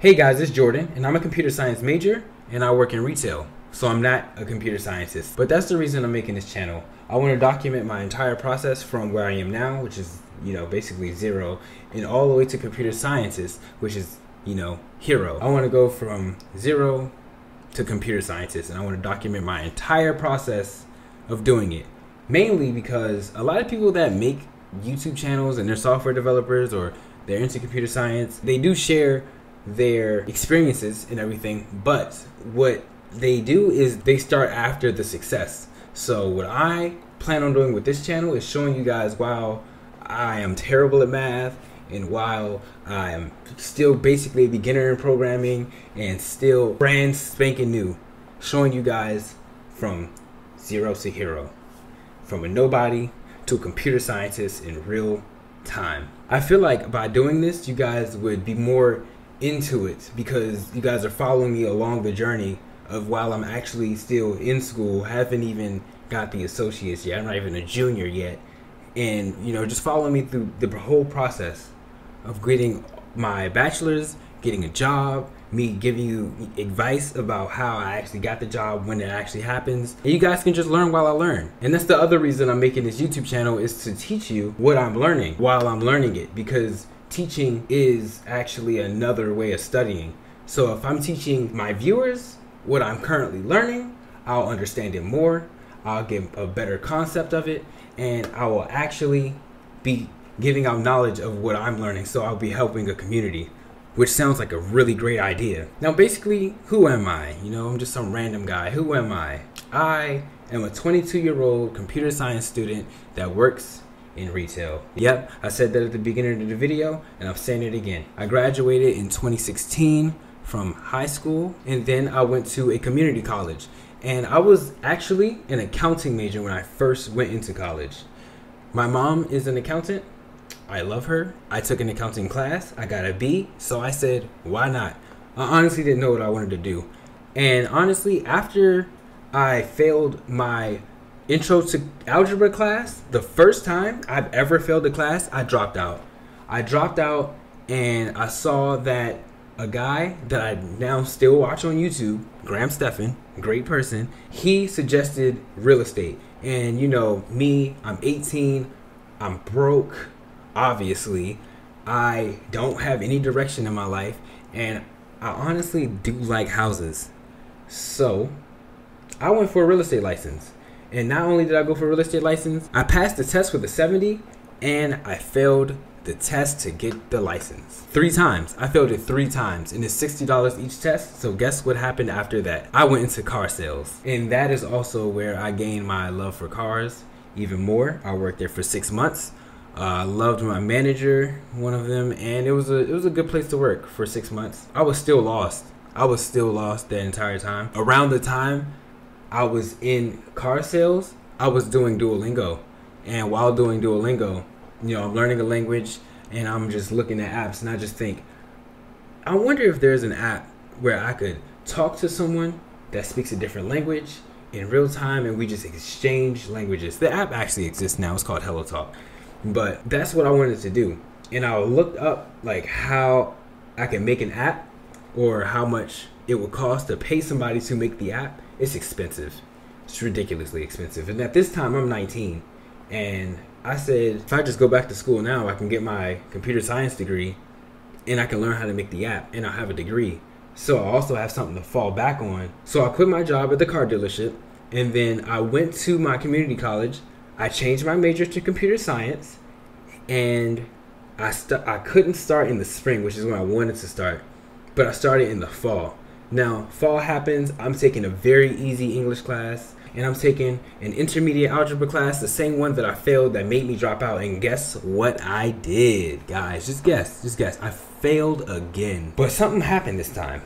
Hey guys, it's Jordan, and I'm a computer science major, and I work in retail. So I'm not a computer scientist. But that's the reason I'm making this channel. I want to document my entire process from where I am now, which is, you know, basically zero, and all the way to computer scientist, which is, you know, hero. I want to go from zero to computer scientist, and I want to document my entire process of doing it. Mainly because a lot of people that make YouTube channels and they're software developers or they're into computer science, they do share their experiences and everything, but what they do is they start after the success. So what I plan on doing with this channel is showing you guys while I am terrible at math and while I am still basically a beginner in programming and still brand spanking new, showing you guys from zero to hero, from a nobody to a computer scientist in real time. I feel like by doing this, you guys would be more into it because you guys are following me along the journey of while I'm actually still in school, haven't even got the associates yet. I'm not even a junior yet. And, you know, just following me through the whole process of getting my bachelor's, getting a job, me giving you advice about how I actually got the job when it actually happens. And you guys can just learn while I learn. And that's the other reason I'm making this YouTube channel is to teach you what I'm learning while I'm learning it because teaching is actually another way of studying. So if I'm teaching my viewers what I'm currently learning, I'll understand it more, I'll get a better concept of it, and I will actually be giving out knowledge of what I'm learning. So I'll be helping a community, which sounds like a really great idea. Now, basically, who am I? You know, I'm just some random guy. Who am I? I am a 22 year old computer science student that works in retail. Yep, I said that at the beginning of the video, and I'm saying it again. I graduated in 2016 from high school, and then I went to a community college. And I was actually an accounting major when I first went into college. My mom is an accountant. I love her. I took an accounting class. I got a B, so I said, why not? I honestly didn't know what I wanted to do. And honestly, after I failed my intro to algebra class, the first time I've ever failed a class, I dropped out. I dropped out and I saw that a guy that I now still watch on YouTube, Graham Stephan, great person, he suggested real estate. And you know, me, I'm 18, I'm broke, obviously. I don't have any direction in my life, and I honestly do like houses. So, I went for a real estate license. And not only did I go for real estate license, I passed the test with a 70 and I failed the test to get the license. Three times. I failed it three times and it's $60 each test. So guess what happened after that? I went into car sales. And that is also where I gained my love for cars even more. I worked there for six months. Uh, I uh, loved my manager, one of them, and it was a it was a good place to work for six months. I was still lost. I was still lost the entire time. Around the time I was in car sales, I was doing Duolingo. And while doing Duolingo, you know, I'm learning a language and I'm just looking at apps and I just think, I wonder if there's an app where I could talk to someone that speaks a different language in real time and we just exchange languages. The app actually exists now. It's called Hello Talk. But that's what I wanted to do. And I looked up like how I can make an app or how much it would cost to pay somebody to make the app it's expensive. It's ridiculously expensive. And at this time, I'm 19. And I said, if I just go back to school now, I can get my computer science degree and I can learn how to make the app and I'll have a degree. So I also have something to fall back on. So I quit my job at the car dealership and then I went to my community college. I changed my major to computer science and I st- I couldn't start in the spring, which is when I wanted to start, but I started in the fall. Now, fall happens, I'm taking a very easy English class, and I'm taking an intermediate algebra class, the same one that I failed that made me drop out. And guess what I did, guys? Just guess, just guess. I failed again. But something happened this time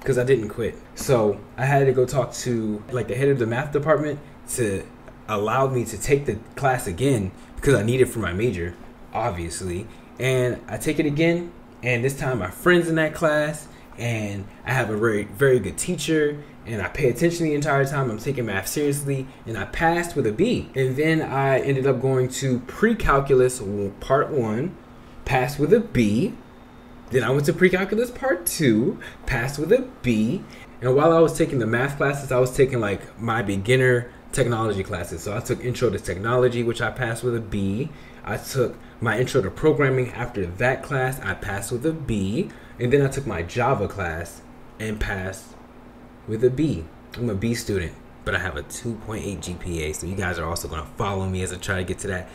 because I didn't quit. So I had to go talk to like the head of the math department to allow me to take the class again because I need it for my major, obviously. And I take it again, and this time my friends in that class and I have a very very good teacher and I pay attention the entire time. I'm taking math seriously and I passed with a B. And then I ended up going to pre-calculus part 1, passed with a B. Then I went to pre-calculus part two, passed with a B. And while I was taking the math classes, I was taking like my beginner technology classes. So I took intro to technology, which I passed with a B. I took my intro to programming after that class, I passed with a B. And then I took my Java class and passed with a B. I'm a B student, but I have a 2.8 GPA. So you guys are also going to follow me as I try to get to that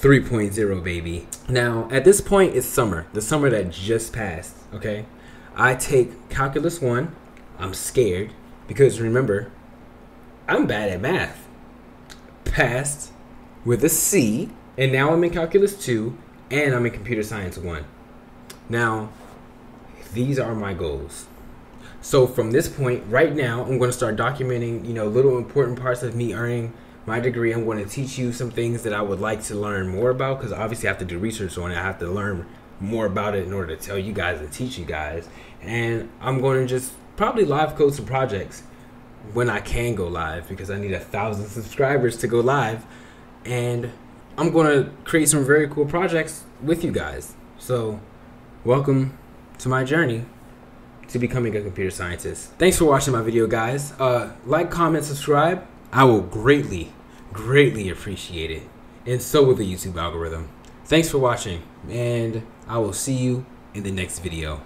3.0, baby. Now, at this point, it's summer, the summer that just passed, okay? I take Calculus 1. I'm scared because remember, I'm bad at math. Passed with a C, and now I'm in Calculus 2 and I'm in Computer Science 1. Now, these are my goals. So from this point, right now, I'm going to start documenting, you know, little important parts of me earning my degree, I'm going to teach you some things that I would like to learn more about because obviously I have to do research on it. I have to learn more about it in order to tell you guys and teach you guys. And I'm going to just probably live code some projects when I can go live because I need a thousand subscribers to go live. And I'm going to create some very cool projects with you guys. So, welcome to my journey to becoming a computer scientist. Thanks for watching my video, guys. Uh, like, comment, subscribe. I will greatly, greatly appreciate it. And so will the YouTube algorithm. Thanks for watching, and I will see you in the next video.